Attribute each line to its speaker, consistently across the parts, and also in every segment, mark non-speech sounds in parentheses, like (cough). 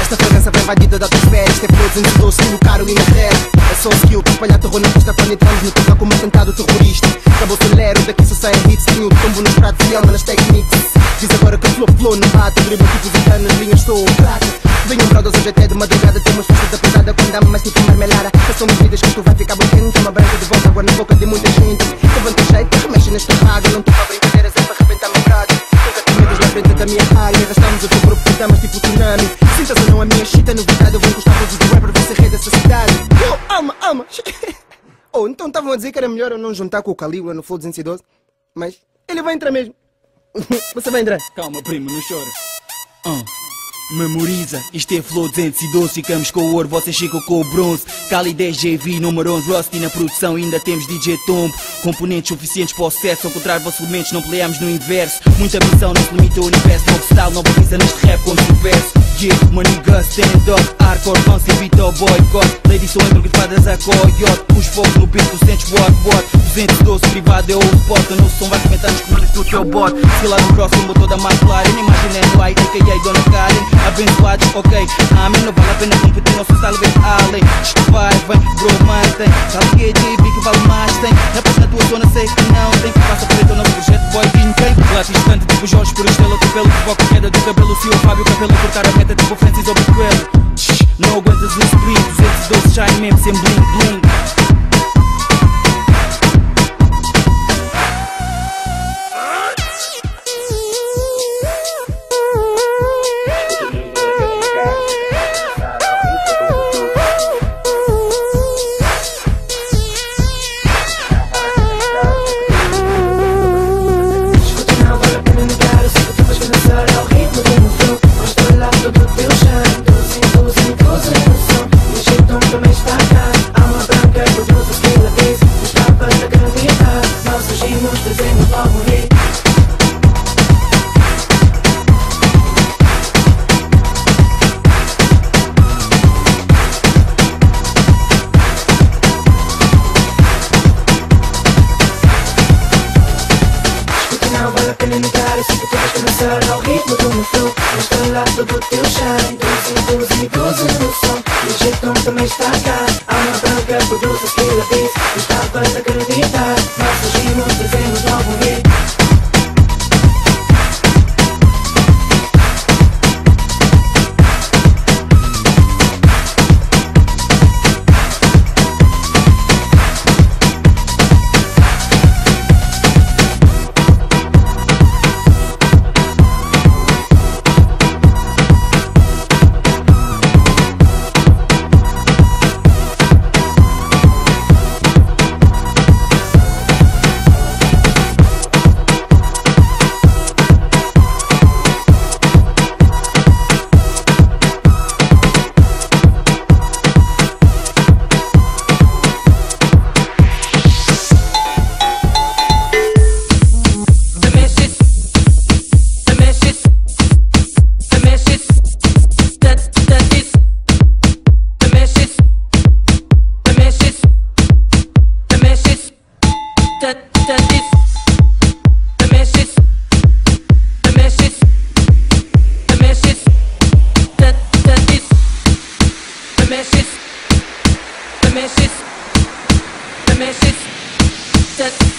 Speaker 1: Esta fragrância vem invadida da tua espera Este é flow 212 que caro e rap É só skill espalhar terror na pista Quando entramos no toca como atentado terrorista. Acabou acelero, daqui só sai hits Tenho o tombo nos pratos e alma nas técnicas. Diz agora que o flow flow não bate Dribble tipos e nas linhas sou um prato. Venham brothers hoje até de madrugada Temos festas da pesada quando dá mais tipo marmelada. São as vidas que tu vai ficar bem quente Uma branca de volta agora na boca de muita gente. Levanta o jeito, remexe nesta raga Não tô frente da minha área. Arrastamos teu corpo, damas tipo tsunami. Sintas ou não a minha chita novidade Eu vou encostar todos os rappers, vou ser rei dessa cidade. Oh, ama, ama. (laughs) Oh, então estavam a dizer que era melhor eu não juntar com o Calígula no Flow 212 Mas ele vai entrar mesmo. (laughs) Você vai entrar.
Speaker 2: Calma, primo, não chora. Ah. Memoriza, isto é Flow 212, ficamos com o ouro, vocês ficam com o bronze. Cali 10 JV, número 11, Rusty na produção, ainda temos DJ Tombo Componentes suficientes para o sucesso, ao contrário elementos não peleamos no inverso. Muita não se limita ao universo, novo style, nova brisa neste rap controverso. Yeah, money gun, stand up, hardcore, lance, evita o boycott Ladies que fadas a coyote Os fogos no beat, tu what, what? 212, privado é o spot, o novo som vai comentar nos comandos do teu bot. Se lá no próximo toda mais clara, imagina no I, a.k.a. Dona Karen. Abençoados, ok Amém, não vale a pena competir, nosso style vem além. Isto vai, vem, bro, mantém Sabe que é JB que vale mais, tem. Rapaz tua zona, sei que não tem Que passa por o nosso projeto, boy, quem tem. Lá distante, tipo Jorge, por estrela do pelo Provoca queda do cabelo, se o Fábio Cabelo Cortar a meta, tipo Francis ou Não aguentas os sprints, esses doces shine mesmo sem bling, bling
Speaker 3: cai
Speaker 4: Doce, doce, doce do som O jeitão também está cá Há uma branca produz o que ela diz Estava da grande it.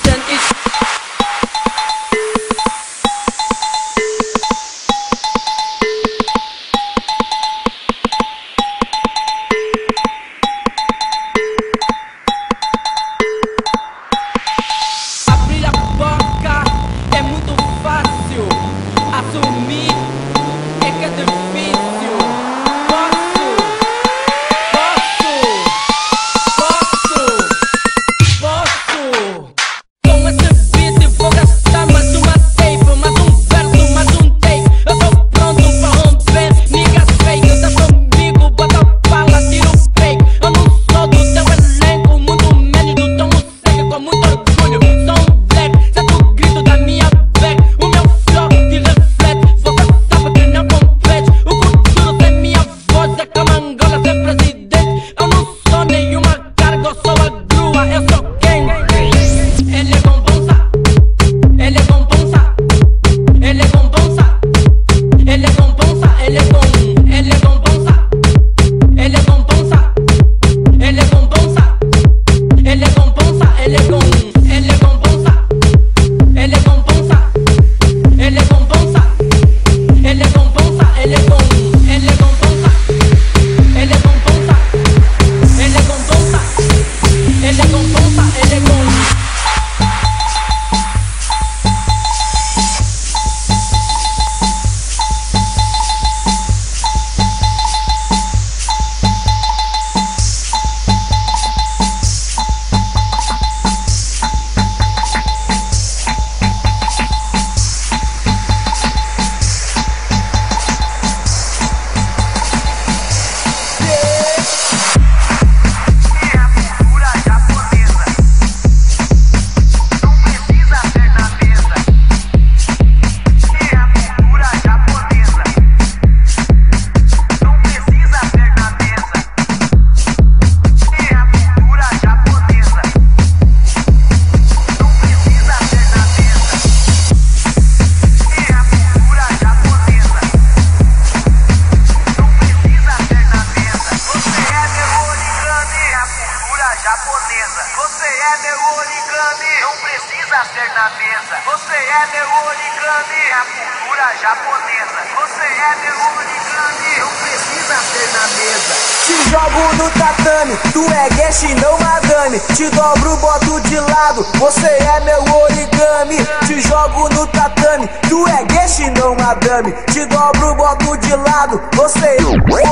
Speaker 4: Tu é guest, não madame. Te dobro, boto de lado. Você é meu origami. Te jogo no tatame. Tu é guest, não madame. Te dobro, boto de lado. Você é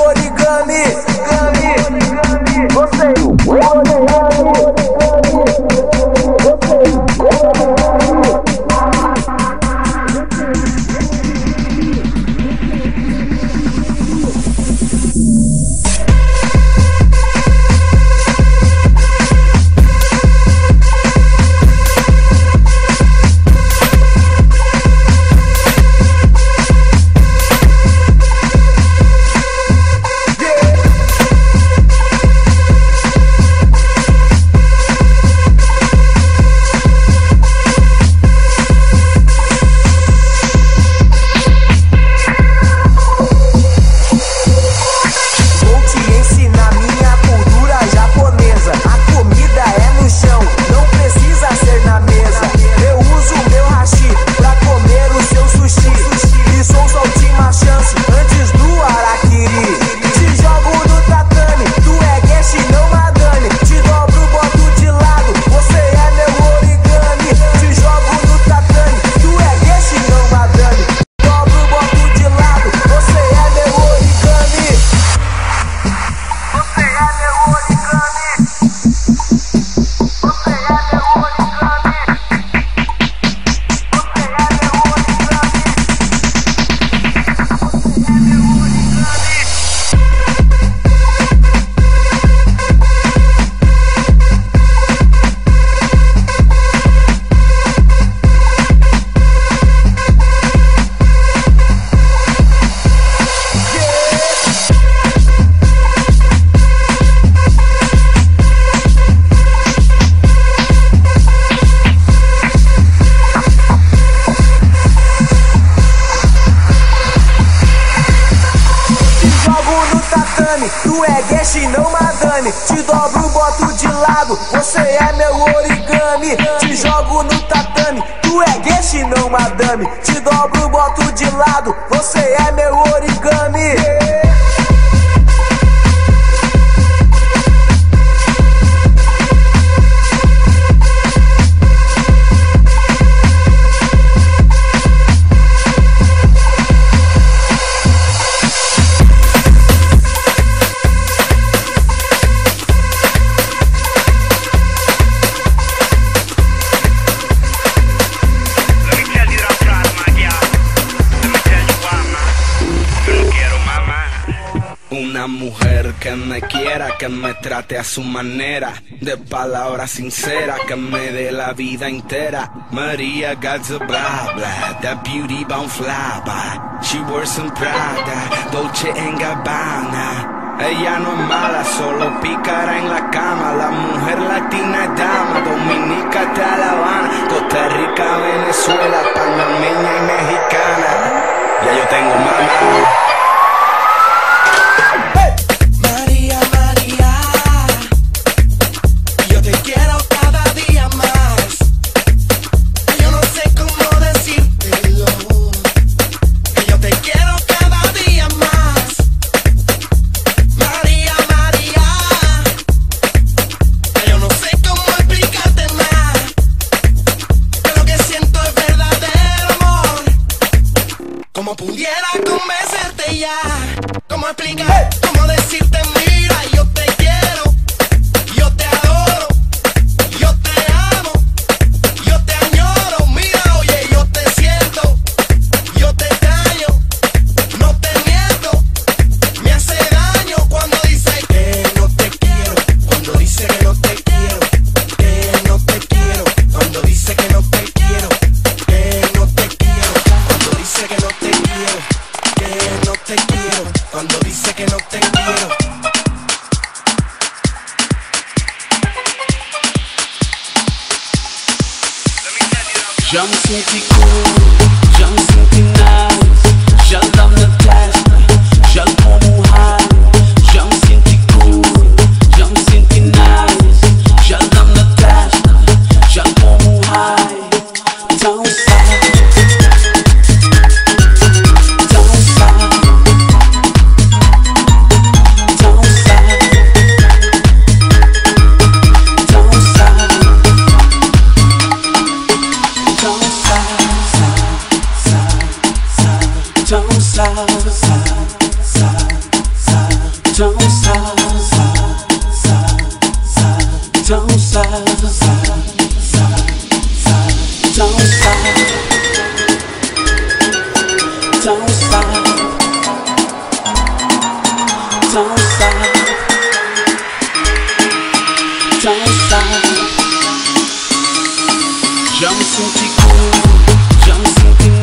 Speaker 4: origami. Você é origami.
Speaker 3: você é meu origami.
Speaker 4: Te jogo no tatame, tu é gueixe, não madame. Te dobro, boto de lado, você é meu origami.
Speaker 5: mujer que me quiera, que me trate a su manera, de palabra sincera, que me dé la vida entera. María, got a blah beauty bound fly. She wears some Prada, Dolce and Gabbana. Ella no es mala, solo pícara en la cama. La mujer latina es dama, dominica hasta La Costa Rica, Venezuela, panameña y mexicana. Ya yo tengo
Speaker 4: más. Jump me
Speaker 6: cool, jump, me